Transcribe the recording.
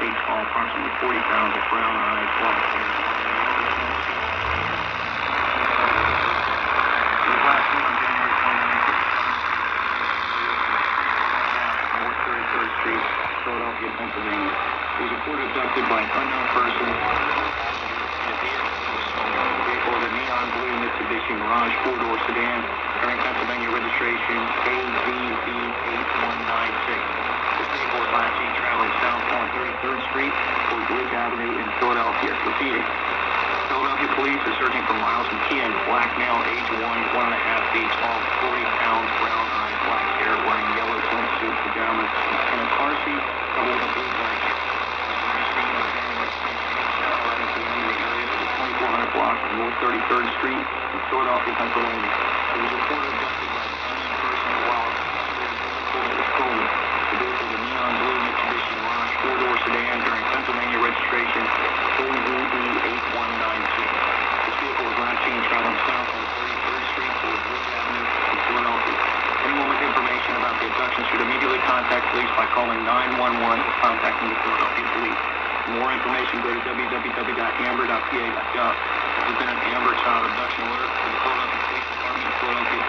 all approximately 40 pounds of brown eyes, black hair. Was last seen on January 29th. North 33rd Street, Philadelphia, Pennsylvania. Was reported abducted by an unknown person. Vehicle was a neon blue Mitsubishi Mirage four-door sedan carrying Pennsylvania registration KVB8196. This vehicle was last seen traveling south on 33rd Street towards Lake Avenue in Philadelphia. Repeating. Philadelphia police are searching for Miles McKeon, black male, age one, one and a half feet tall, 40 pounds, brown eyes, black hair, wearing yellow swimsuit pajamas, and a car seat covered with a blue blanket. Seen on January 29th, 11 p.m. in the area of the 2400 block of North 33rd Street Philadelphia, Pennsylvania. It was reported abducted by an unknown person while a vehicle was stolen. The vehicle was a neon blue Mitsubishi Mirage four-door sedan carrying Pennsylvania registration KVB8196. This vehicle was last seen traveling south on 33rd Street towards Wood Avenue in Philadelphia. Anyone with information about the abduction should immediately contact police by calling 911 or contacting the Philadelphia Police. For more information, go to www.amber.pa.gov. This has been an Amber Child Abduction Alert for the Philadelphia Police Department, Philadelphia.